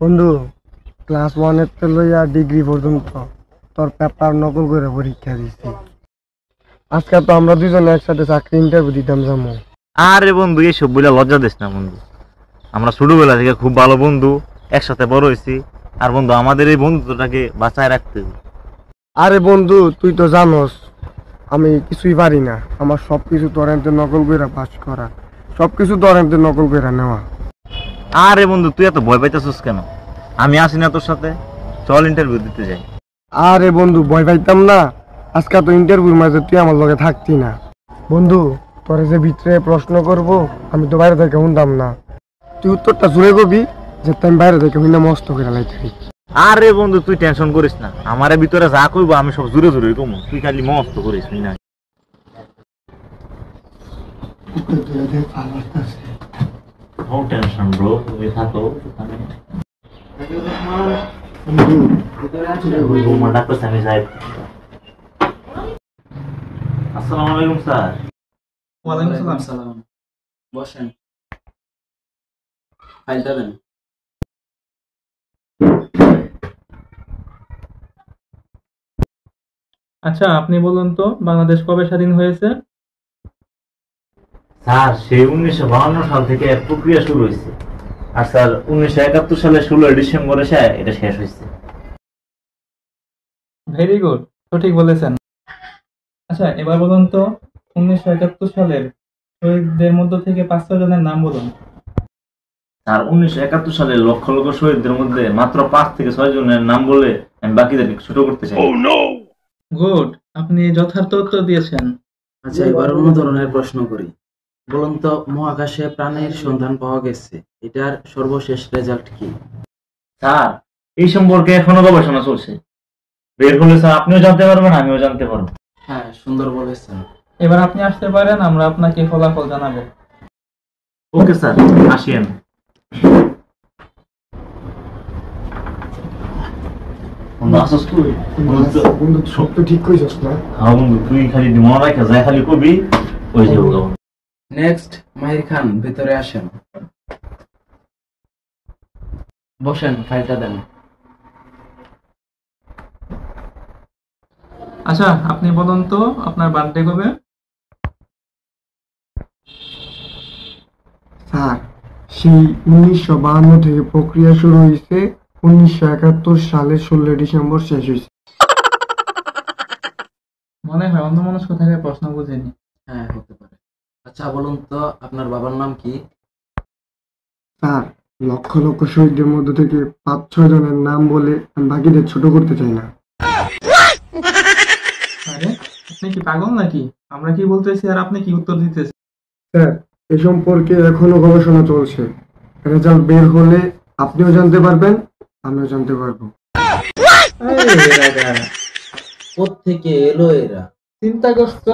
বন্ধু ক্লাস ওয়ানের তো লইয়া ডিগ্রি পর্যন্ত তোর পেপার নকল করে পরীক্ষা দিছি। আজকে তো আমরা দুজনে একসাথে চাকরি ইন্টারভিউ দিতাম যাব আরে বন্ধু এইসব বলে লজ্জা দিস না বন্ধু। আমরা ছোটবেলা থেকে খুব ভালো বন্ধু একসাথে বড় হয়েছি। আর বন্ধু আমাদের এই বন্ধুত্বটাকে বাঁচায় রাখতে হবে। আরে বন্ধু তুই তো জানোস আমি কিছুই পারি না। আমার সব কিছু তোর এনতে নকল করে পাস করা। সব কিছু তোর এনতে নকল করে নেওয়া। আরে বন্ধু তুই এত ভয় পাইতেছিস কেন? আমি আসি না তোর সাথে। চল ইন্টারভিউ দিতে যাই। আরে বন্ধু ভয় পাইতাম না। আজকে তো ইন্টারভিউর মাঝে তুই আমার লগে থাকতি না। বন্ধু তোরে যে ভিতরে প্রশ্ন করব আমি তো বাইরে থেকে শুনতাম না। তুই উত্তরটা জুড়ে করবি যে আমি বাইরে থেকে শুনে মস্ত করে লাইতে আরে বন্ধু তুই টেনশন করিস না। আমার ভিতরে যা কইবো আমি সব জুড়ে জুড়ে কমু। তুই খালি মস্ত করিস না নো টেনশন ব্রো তুমি থাকো সাহেব আসসালামু আলাইকুম স্যার ওয়ালাইকুম আসসালাম বসেন ফাইলটা দেন আচ্ছা আপনি বলুন তো বাংলাদেশ কবে স্বাধীন হয়েছে? স্যার সেই উনিশশো বাহান্ন সাল থেকে এর প্রক্রিয়া শুরু হয়েছে আর স্যার উনিশশো একাত্তর সালে ষোলোই ডিসেম্বর এসে এটা শেষ হয়েছে ভেরি গুড সঠিক বলেছেন। আচ্ছা এবার বলুন তো উনিশশো একাত্তর সালের শহীদদের মধ্য থেকে পাঁচশো জনের নাম বলুন। আর উনিশশো একাত্তর সালে লক্ষ লক্ষ শহীদদের মধ্যে মাত্র পাঁচ থেকে ছয় জনের নাম বলে আমি বাকিদের ছোট করতে চাই। গুড আপনি যথার্থ উত্তর দিয়েছেন। আচ্ছা এবার অন্য ধরনের প্রশ্ন করি। বলুন তো মহাকাশে প্রাণের সন্ধান পাওয়া গেছে। এটার সর্বশেষ রেজাল্ট কি? স্যার এই সম্পর্কে এখনও গবেষণা চলছে। বের হলে স্যার আপনিও জানতে পারবেন আমিও জানতে পারব। হ্যাঁ সুন্দর বলেছেন। এবার আপনি আসতে পারেন আমরা আপনাকে ফলাফল জানাব। ওকে স্যার আসিয়েন আসস তুই বন্ধু সব তো ঠিক কইছস না? হ্যাঁ বন্ধু তুই খালি মনে রাখা যায় খালি কবি ওই যে নেক্সট মাহির খান ভিতরে আসেন। বসেন ফাইলটা দেন। আচ্ছা আপনি বলুন তো আপনার বার্থডে কবে? স্যার সেই উনিশশো বাহান্ন থেকে প্রক্রিয়া শুরু হয়েছে উনিশশো একাত্তর সালের ষোলো ডিসেম্বর শেষ হয়েছে। মনে হয় অন্য মানুষ কোথায় প্রশ্ন বুঝেনি। আচ্ছা বলুন তো আপনার বাবার নাম কি? স্যার লক্ষ লক্ষ শহীদদের মধ্য থেকে পাঁচ ছয় জনের নাম বলে আমি বাকিদের ছোট করতে চাই না। আরে আপনি কি পাগল নাকি? আমরা কি বলতেছি আর আপনি কি উত্তর দিতেছেন? স্যার এ সম্পর্কে এখনও গবেষণা চলছে। রেজাল্ট বের হলে আপনিও জানতে পারবেন আমিও জানতে পারব। থেকে এলো এরা? চিন্তা করছ